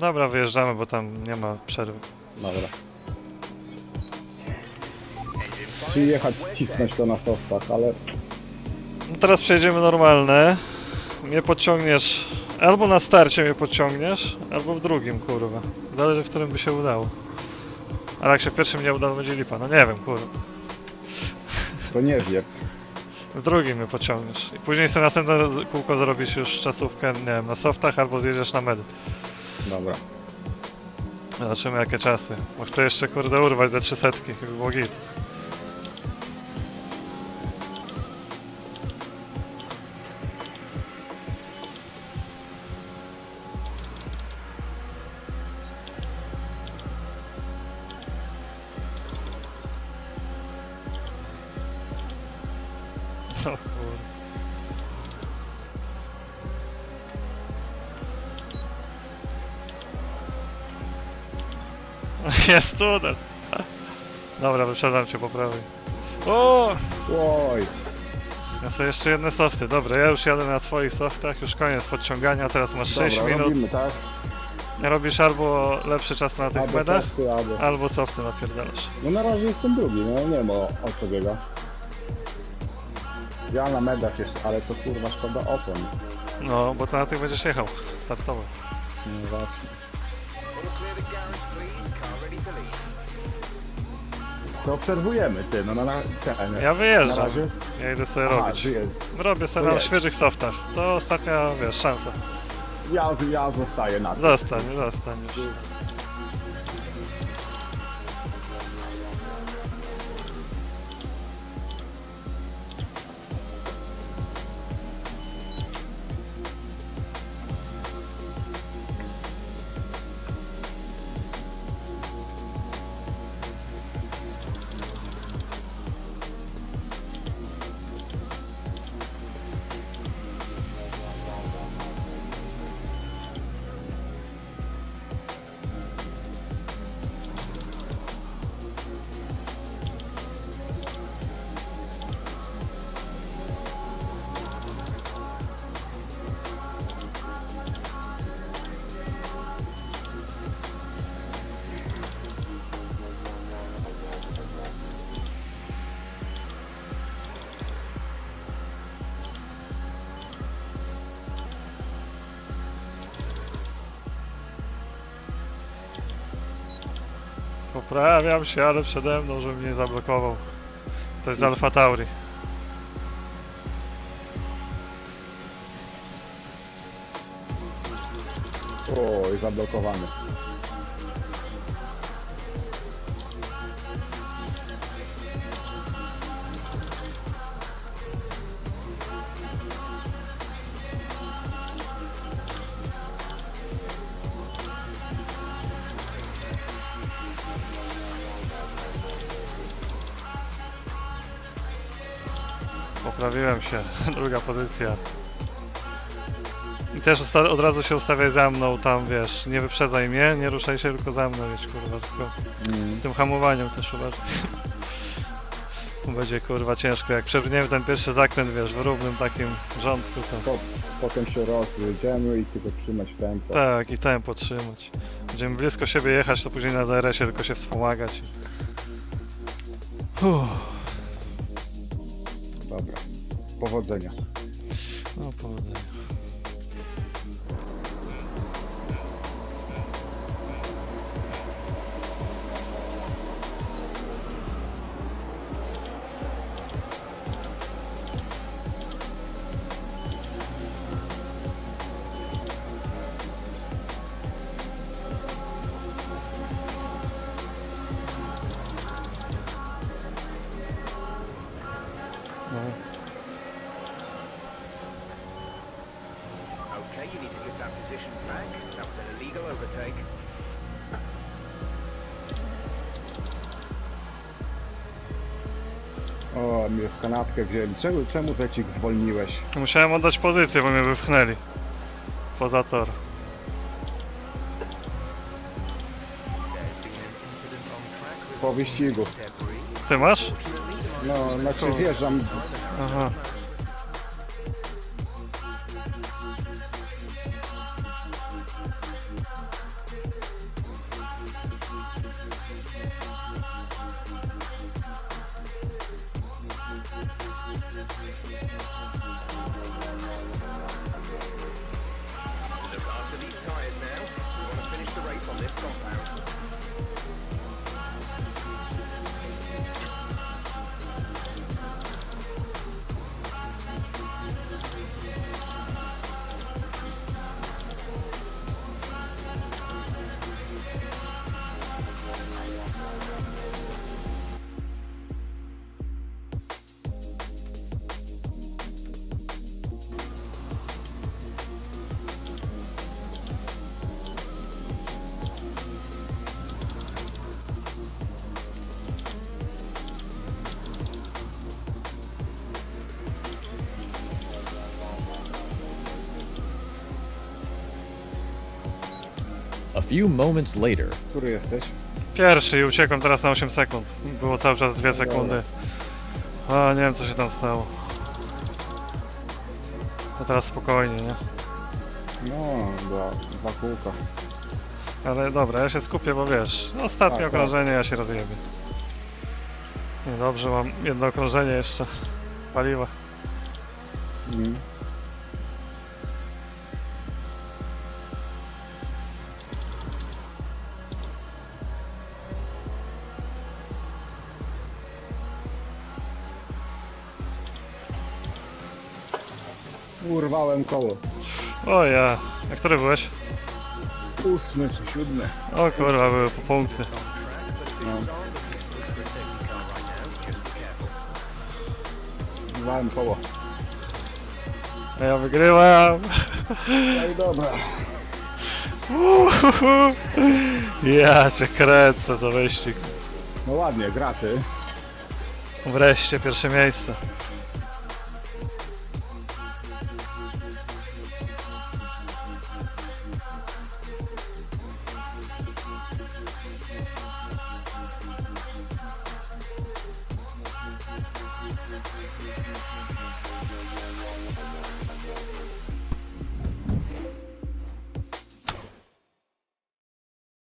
Dobra, wyjeżdżamy, bo tam nie ma przerwy. Dobra. Czy jechać, cisnąć to na softach, ale No teraz przejdziemy normalne. Mnie podciągniesz. Albo na starcie mnie podciągniesz, albo w drugim, kurwa. Zależy w którym by się udało. Ale jak się w pierwszym nie uda, to będzie lipa. No nie wiem, kurwa. to nie wiem. W drugim mnie podciągniesz. I później sobie następne kółko zrobisz już czasówkę, nie wiem, na softach albo zjedziesz na medy. Dobra. Zobaczymy jakie czasy. Bo chcę jeszcze kurde urwać ze 300, żeby było git. O kurde. Jest tunel. Dobra, wyprzedzam cię po prawej. O! Oj, Ja sobie jeszcze jedne softy. Dobra, ja już jadę na swoich softach, już koniec podciągania, teraz masz 6 dobra, minut. robimy, tak? Robisz albo lepszy czas na tych Albo medach, softy, albo... albo softy napierdalasz. No na razie jestem drugi, no nie wiem o, o co biega. Ja na medach jest, ale to kurwa szkoda opon. No, bo to na tych będziesz jechał, startował. No właśnie. To obserwujemy ty, no na, na ten. Ja na wyjeżdżam, razie. ja idę sobie Aha, robić. Robię sobie na świeżych softach. To ostatnia, wiesz, szansa. Ja, ja zostaję na tym. Zostań, zostań już. Poprawiam się, ale przede mną, żeby mnie nie zablokował. To jest Alfa Tauri. Oj, zablokowany. Poprawiłem się, druga pozycja. I też od razu się ustawiaj za mną tam, wiesz, nie wyprzedzaj mnie, nie ruszaj się tylko za mną, wiesz, kurwa, tylko Mm. tym hamowaniu też uważaj. Bo Będzie kurwa ciężko, jak przebrniemy ten pierwszy zakręt, wiesz, w równym takim rządku, to Po, potem się rozjedziemy i tylko trzymać tempo. tak, i tempo trzymać. Będziemy blisko siebie jechać, to później na DRS-ie tylko się wspomagać. Uff, Dobra. Powodzenia. no powodzenia. Overtake. O, mnie w kanapkę wzięli. Czemu, czemu Zecik zwolniłeś? Musiałem oddać pozycję, bo mnie wypchnęli. Poza tor. Po wyścigu. Ty masz? No, znaczy Cool. wjeżdżam Aha. A few moments later, Który jesteś? Pierwszy i uciekłem teraz na 8 sekund. Było cały czas 2 sekundy. A nie wiem co się tam stało. No teraz spokojnie, nie? No, dwa, dwa kółka. Ale dobra, ja się skupię, bo wiesz, ostatnie Tak, tak. okrążenie ja się rozjebię. Nie dobrze, mam jedno okrążenie jeszcze. Paliwa. Mhm. Urwałem koło. O ja, a który byłeś? Ósmy czy siódmy. O kurwa, były po punkty. No. Urwałem koło. A ja wygrywam. No i dobra. Uhuhu. Ja cię kręcę, to wyścig. No ładnie, graty. Wreszcie pierwsze miejsce.